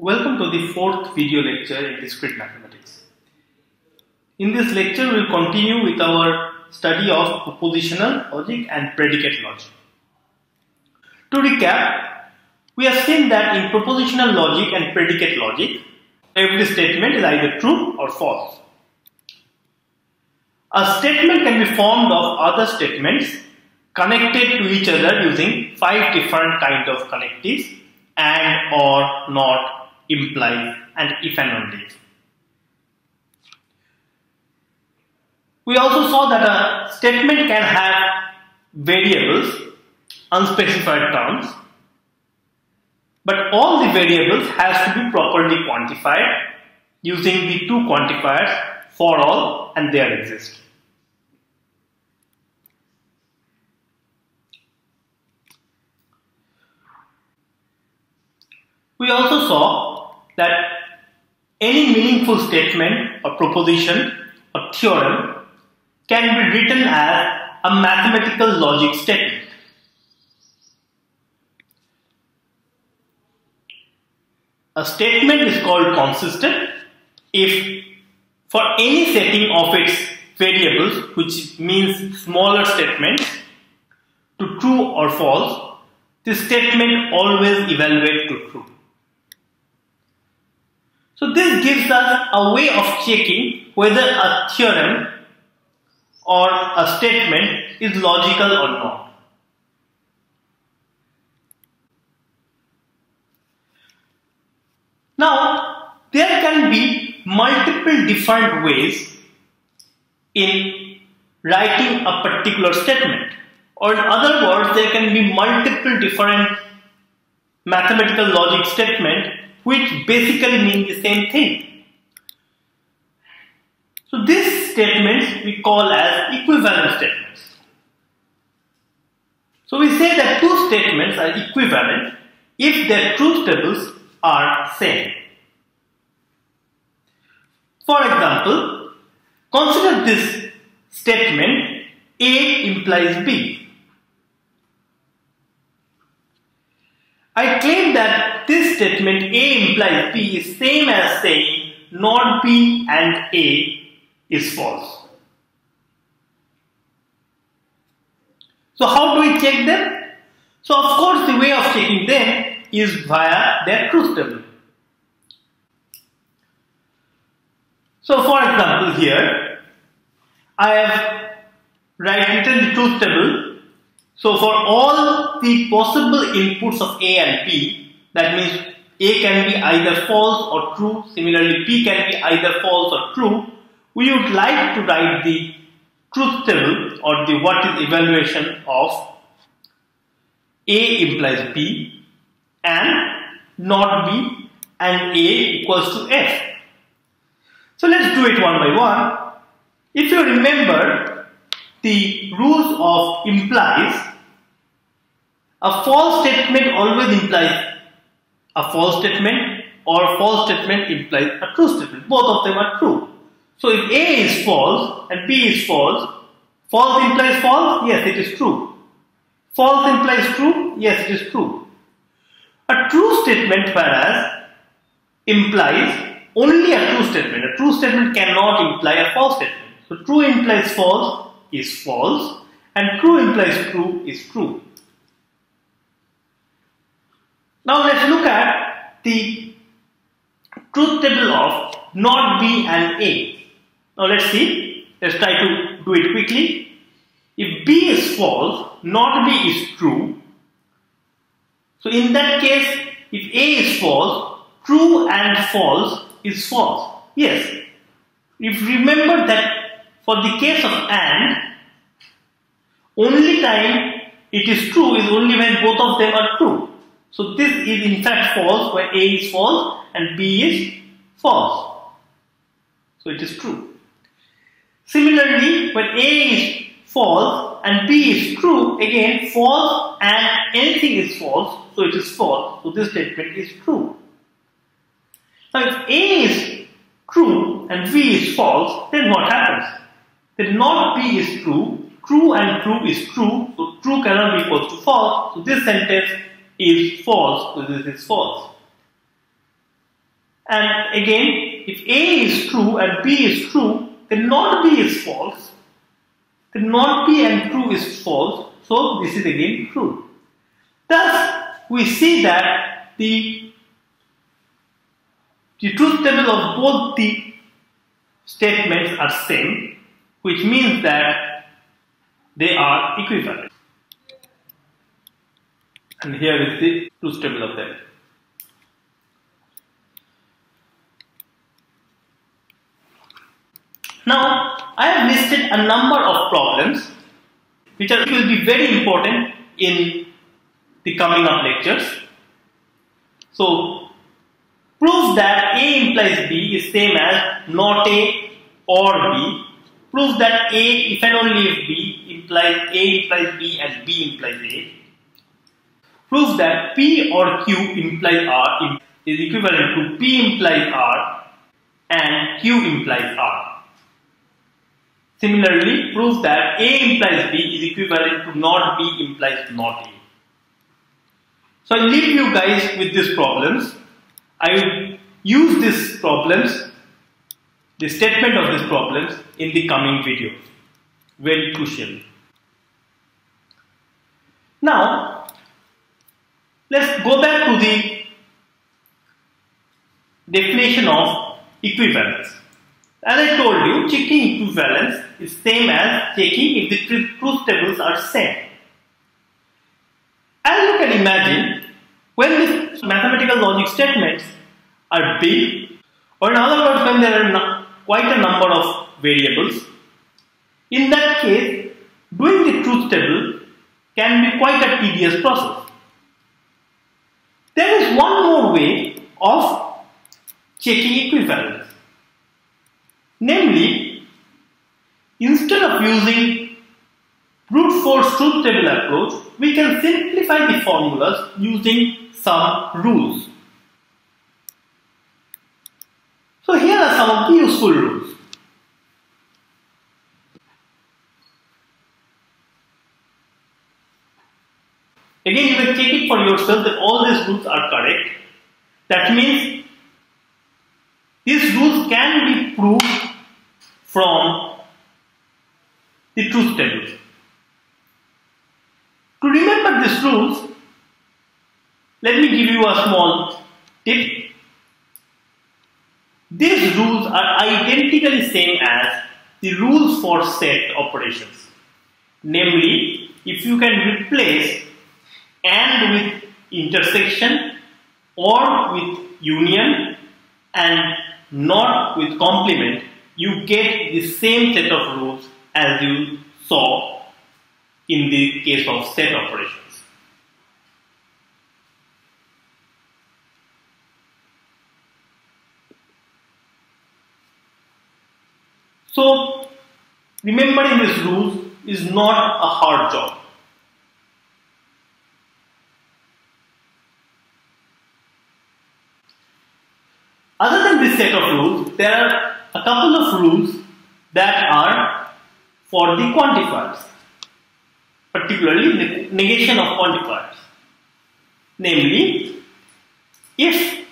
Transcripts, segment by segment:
Welcome to the fourth video lecture in discrete mathematics. In this lecture, we will continue with our study of propositional logic and predicate logic. To recap, we have seen that in propositional logic and predicate logic, every statement is either true or false. A statement can be formed of other statements connected to each other using five different kinds of connectives and or not implies, and if and only. We also saw that a statement can have variables, unspecified terms, but all the variables has to be properly quantified using the two quantifiers for all and there exist. We also saw that any meaningful statement or proposition or theorem can be written as a mathematical logic statement. A statement is called consistent if for any setting of its variables, which means smaller statements, to true or false, this statement always evaluates to true. So this gives us a way of checking whether a theorem or a statement is logical or not. Now, there can be multiple different ways in writing a particular statement. Or in other words, there can be multiple different mathematical logic statement which basically mean the same thing. So these statements we call as equivalent statements. So we say that two statements are equivalent if their truth tables are same. For example, consider this statement A implies B. I claim that statement A implies B is same as saying not B and A is false. So how do we check them? So of course the way of checking them is via their truth table. So for example here, I have written the truth table so for all the possible inputs of A and B, that means A can be either false or true, similarly B can be either false or true, we would like to write the truth table or the what is evaluation of A implies B and not B and A equals to F. So let's do it one by one. If you remember, the rules of implies, a false statement always implies a false statement or false statement implies a true statement. Both of them are true. So if A is false and B is false, false implies false? Yes, it is true. False implies true? Yes, it is true. A true statement whereas implies only a true statement. A true statement cannot imply a false statement. So true implies false is false and true implies true is true. Now let's look at the truth table of not B and A. Now let's see. Let's try to do it quickly. If B is false, not B is true. So in that case, if A is false, true and false is false. Yes. If remember that for the case of AND, only time it is true is only when both of them are true. So this is in fact false when A is false and B is false. So it is true. Similarly, when A is false and B is true, again false and anything is false, so it is false. So this statement is true. Now if A is true and B is false, then what happens? then not B is true, true and true is true, so true cannot be equal to false, so this sentence is false, this is false. And again, if A is true and B is true, then not B is false. Then not B and true is false. So this is again true. Thus, we see that the, the truth table of both the statements are same, which means that they are equivalent. And here is the truth table of them. Now, I have listed a number of problems which are, will be very important in the coming up lectures. So, prove that A implies B is same as not A or B. Prove that A if and only if B implies A implies B and B implies A. Prove that P or Q implies R is equivalent to P implies R and Q implies R. Similarly, prove that A implies B is equivalent to not B implies not A. So I leave you guys with these problems. I will use these problems, the statement of these problems in the coming videos. Very crucial. Now, let's go back to the definition of equivalence. As I told you, checking equivalence is same as checking if the truth tables are same. As you can imagine, when these mathematical logic statements are big, or in other words, when there are quite a number of variables, in that case, doing the truth table can be quite a tedious process. There is one more way of checking equivalence. Namely, instead of using brute force truth table approach, we can simplify the formulas using some rules. So here are some of the useful rules. Again, you can check it for yourself that all these rules are correct. That means these rules can be proved from the truth table. To remember these rules, let me give you a small tip. These rules are identically same as the rules for set operations. Namely, if you can replace AND with intersection or with union and not with complement, you get the same set of rules as you saw in the case of set operations. So, remembering these rules is not a hard job. This set of rules, there are a couple of rules that are for the quantifiers, particularly negation of quantifiers. Namely, if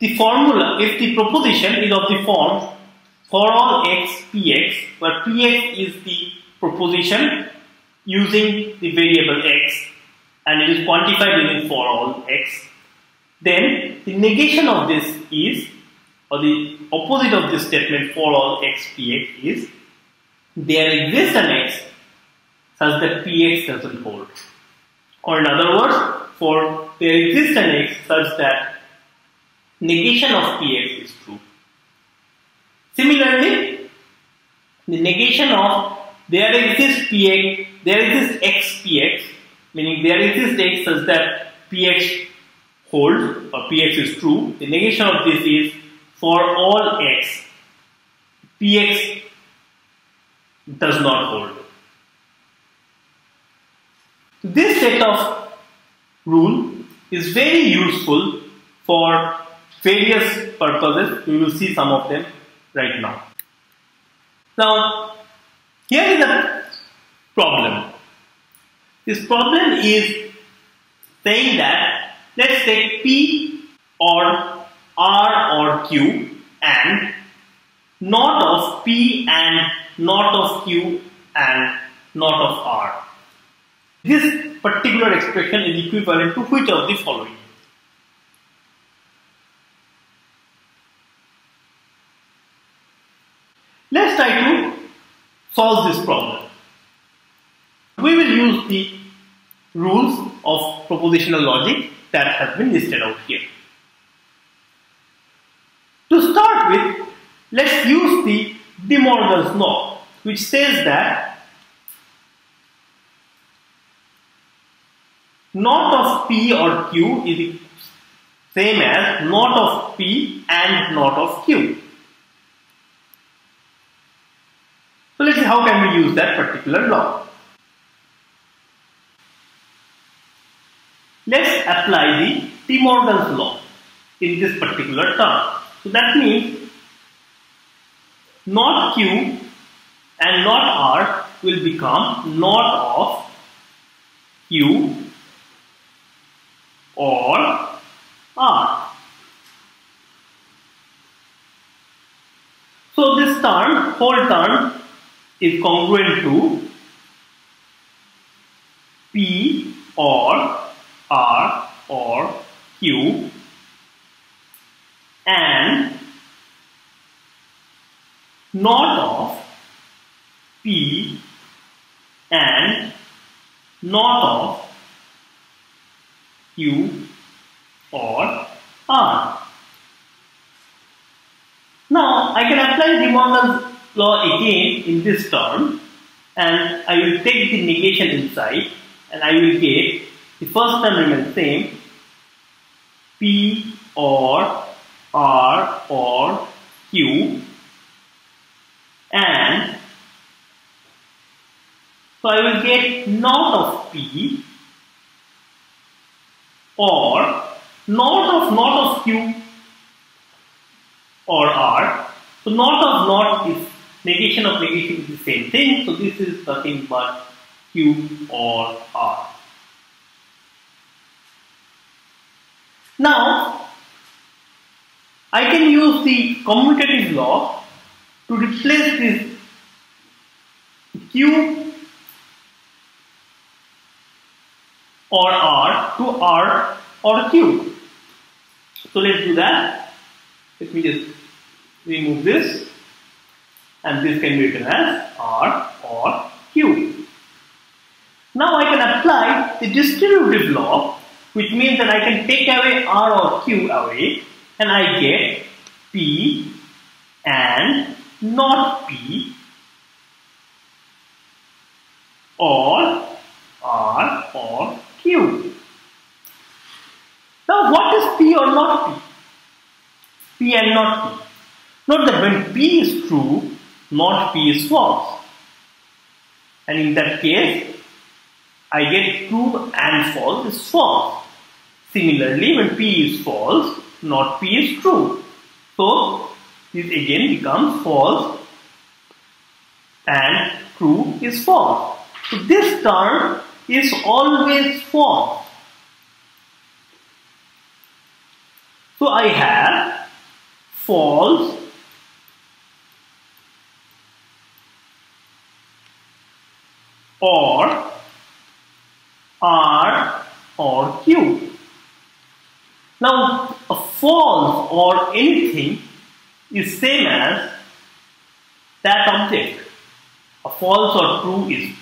the formula, if the proposition is of the form for all x px, where px is the proposition using the variable x and it is quantified using for all x, then the negation of this is, or the opposite of this statement for all x px is, there exists an x such that px doesn't hold. Or in other words, for there exists an x such that negation of px is true. Similarly, the negation of there exists px, there exists x px, meaning there exists x such that px holds or px is true, the negation of this is for all x, px does not hold. This set of rule is very useful for various purposes. We will see some of them right now. Now, here is a problem. This problem is saying that let's take P or R or Q and not of P and not of Q and not of R. This particular expression is equivalent to which of the following? Let's try to solve this problem. We will use the rules of propositional logic that has been listed out here. To start with, let's use the De Morgan's law, which says that not of P or Q is same as not of P and not of Q. So let's see how can we use that particular law. Let's apply the De Morgan's law in this particular term. So that means not Q and not R will become not of Q or R. So this term, whole term is congruent to P or R or Q and not of P and not of Q or R. Now I can apply De Morgan's law again in this term and I will take the negation inside and I will get the first term remains same P or R or Q and so I will get not of P or not of not of Q or R. So not of not is negation of negation is the same thing. So this is nothing but Q or R. Now I can use the commutative law to replace this Q or R to R or Q. So let's do that. Let me just remove this and this can be written as R or Q. Now I can apply the distributive law which means that I can take away R or Q away and I get P and not P or R or Q. Now what is P or not P? P and not P. Note that when P is true, not P is false. And in that case, I get true and false is false. Similarly, when P is false, not P is true. So, this again becomes false and true is false. So, this term is always false. So, I have false or R or Q. Now, a false or anything is same as that object. A false or true is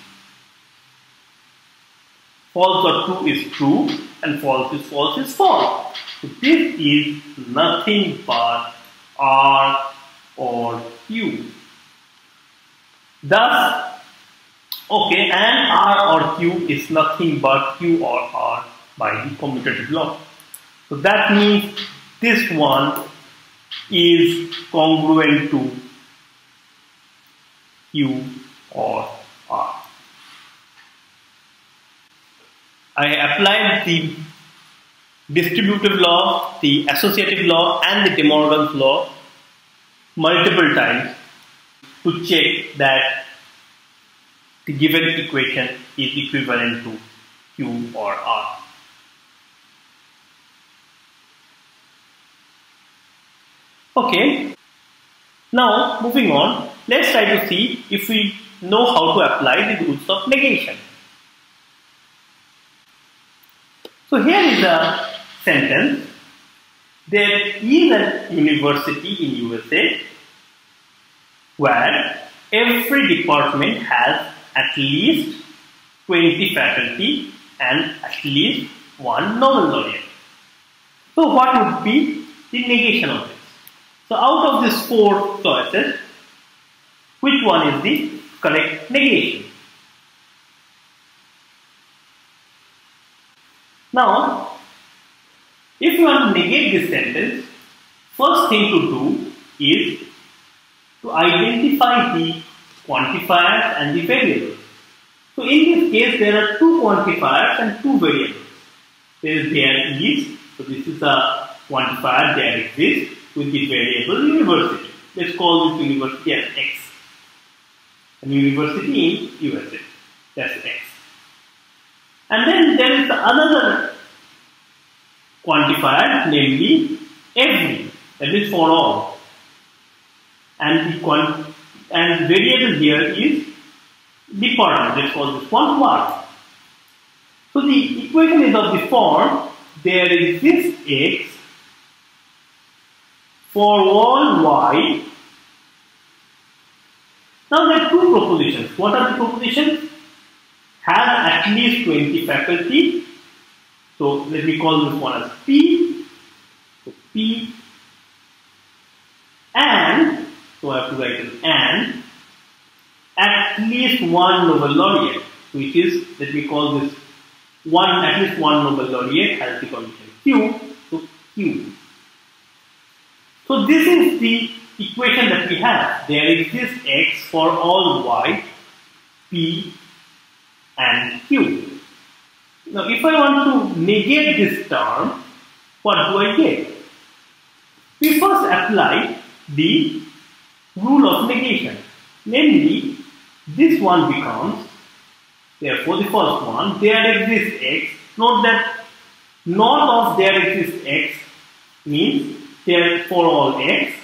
false or true is true and false is false is false. So this is nothing but R or Q. Thus, Okay, and R or Q is nothing but Q or R by the commutative law. So that means this one is congruent to Q or R. I applied the distributive law, the associative law and the De Morgan's law multiple times to check that the given equation is equivalent to Q or R. Okay. Now, moving on, let's try to see if we know how to apply the rules of negation. So here is a sentence. There is a university in USA where every department has at least 20 faculty and at least one Nobel laureate. So what would be the negation of this? So out of these four choices, which one is the correct negation? Now, if you want to negate this sentence, first thing to do is to identify the quantifiers and the variables. So in this case, there are two quantifiers and two variables. There is there is, so this is a quantifier there exists with the variable university. Let's call this university as X. A university in USA. That's X. And then there is another quantifier, namely every, that is for all. And the and variable here is department, let's call this one Y. So the equation is of the form, there exists X for all Y. Now there are two propositions. What are the propositions? Have at least 20 faculty. So let me call this one as P. So P and, so I have to write an and, at least one Nobel laureate, which is, let me call this one, at least one Nobel laureate has the condition Q, so Q. So this is the equation that we have. There exists x for all y, p and q. Now if I want to negate this term, what do I get? We first apply the rule of negation. Namely, this one becomes, therefore the first one, there exists x. Note that not of there exists x means there for all x,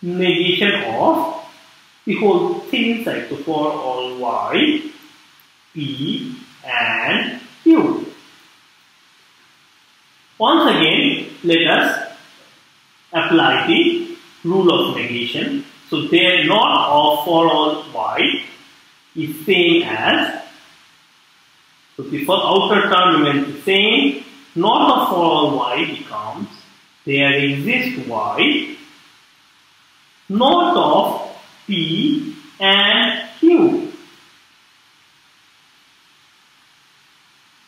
negation of the whole thing inside. So for all y, p and q. Once again, let us apply the rule of negation. So there not of for all y is same as so the first outer term remains the same, not of for all y becomes there exists y not of p and q.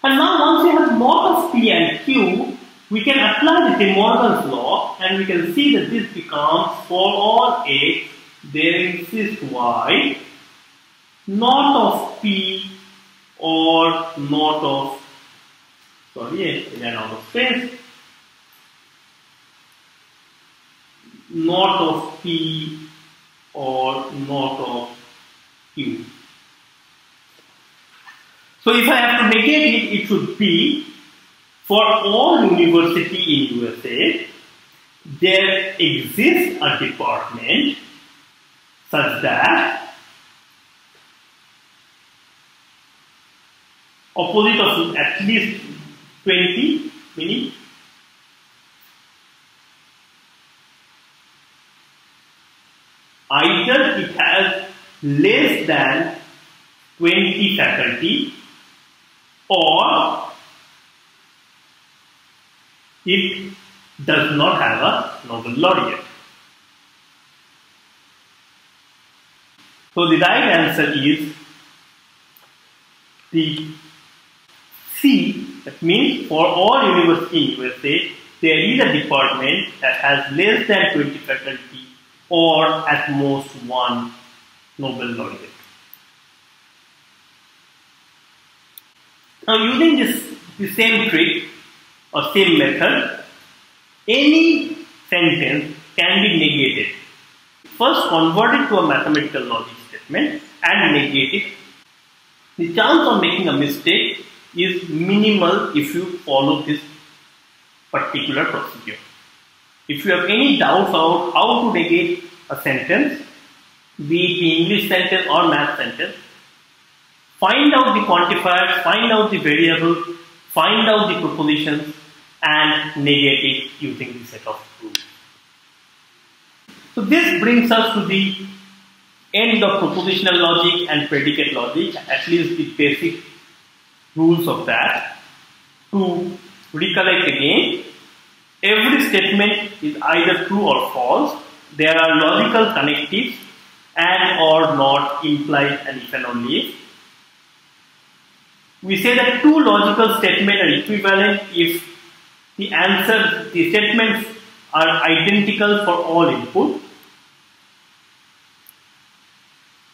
And now once we have not of p and q, we can apply the De Morgan's law and we can see that this becomes for all x there exists y not of p or not of sorry I ran out of space not of P or not of Q. So if I have to negate it, it should be for all university in USA, there exists a department such that opposite of at least 20 meaning either it has less than 20 faculty or it does not have a Nobel laureate. So the right answer is the C, that means for all universities in USA, there is a department that has less than 20 faculty or at most one Nobel laureate. Now using this the same trick or same method, any sentence can be negated. First convert it to a mathematical logic statement and negate it. The chance of making a mistake is minimal if you follow this particular procedure. If you have any doubts about how to negate a sentence, be it the English sentence or math sentence, find out the quantifiers, find out the variables, find out the propositions and negate it using the set of rules. So this brings us to the end of propositional logic and predicate logic, at least the basic rules of that. To recollect again, every statement is either true or false. There are logical connectives and or not implies and if and only if. We say that two logical statements are equivalent if the answer, the statements are identical for all input.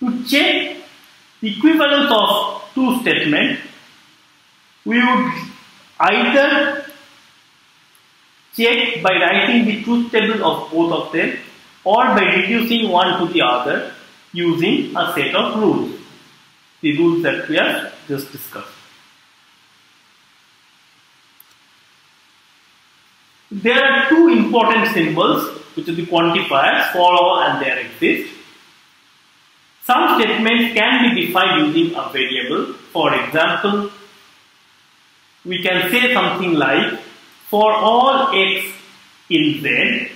To check the equivalence of two statements, we would either check by writing the truth table of both of them or by reducing one to the other using a set of rules, the rules that we have just discussed. There are two important symbols which are the quantifiers for all and there exist. Some statements can be defined using a variable. For example, we can say something like for all x in z,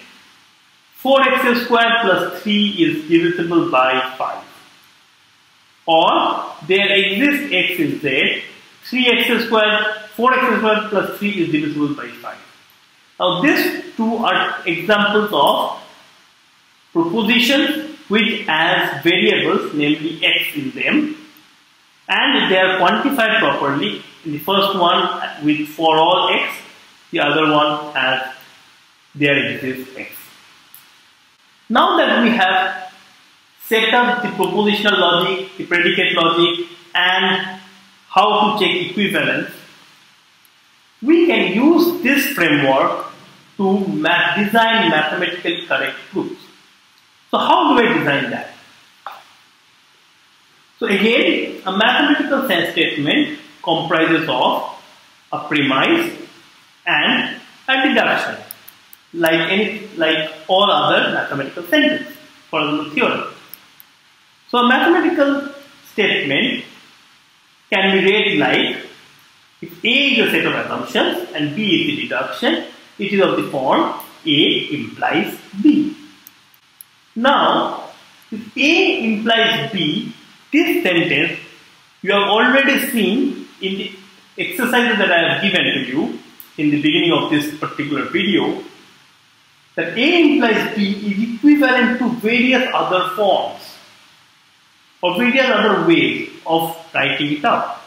4x squared plus 3 is divisible by 5. Or there exists x in z, 3x squared, 4x squared plus 3 is divisible by 5. Now these two are examples of propositions which has variables namely x in them and they are quantified properly. In the first one with for all x, the other one as there exists x. Now that we have set up the propositional logic, the predicate logic and how to check equivalence, we can use this framework to design mathematically correct proofs. So how do I design that? So again, a mathematical sense statement comprises of a premise and a deduction, like any, like all other mathematical sentences for the theorem. So a mathematical statement can be read like if A is a set of assumptions and B is the deduction, it is of the form A implies B. Now, if A implies B, this sentence you have already seen in the exercises that I have given to you in the beginning of this particular video that A implies B is equivalent to various other forms or various other ways of writing it out.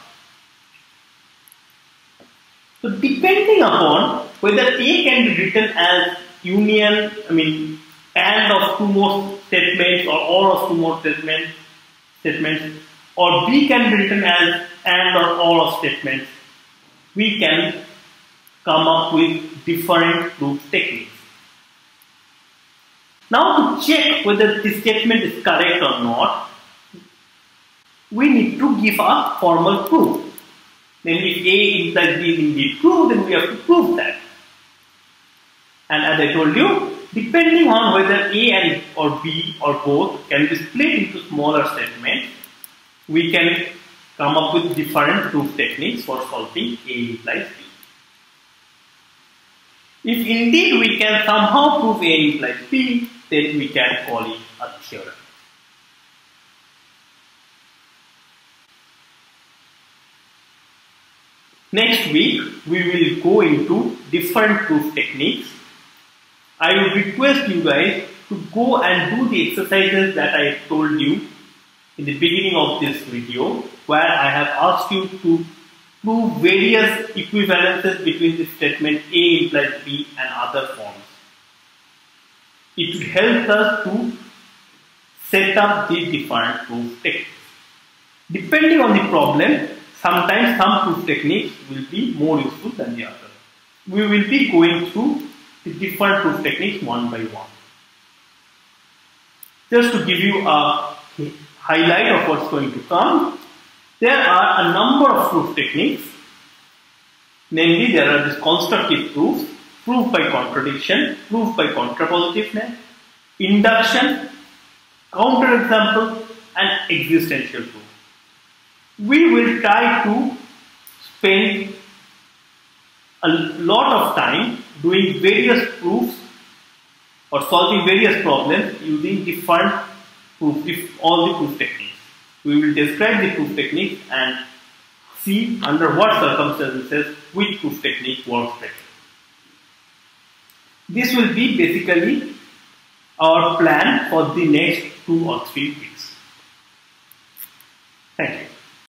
So depending upon whether A can be written as union, I mean and of two more statements or all of two more statements, statements or B can be written as and or all of statements, we can come up with different proof techniques. Now to check whether the statement is correct or not, we need to give a formal proof. Then if A implies B is indeed true, then we have to prove that. And as I told you, depending on whether A and or B or both can be split into smaller segments, we can come up with different proof techniques for solving A implies B. If indeed we can somehow prove A implies B, then we can call it a theorem. Next week, we will go into different proof techniques. I would request you guys to go and do the exercises that I told you in the beginning of this video, where I have asked you to prove various equivalences between the statement A implies B and other forms. It will help us to set up the different proof techniques. Depending on the problem, Sometimes some proof techniques will be more useful than the other. We will be going through the different proof techniques one by one. Just to give you a highlight of what's going to come, there are a number of proof techniques. Namely, there are these constructive proofs. Proof by contradiction, proof by contrapositiveness, induction, counterexample, and existential proof. We will try to spend a lot of time doing various proofs or solving various problems using different proof, all the proof techniques. We will describe the proof techniques and see under what circumstances which proof technique works better. This will be basically our plan for the next two or three weeks. Thank you.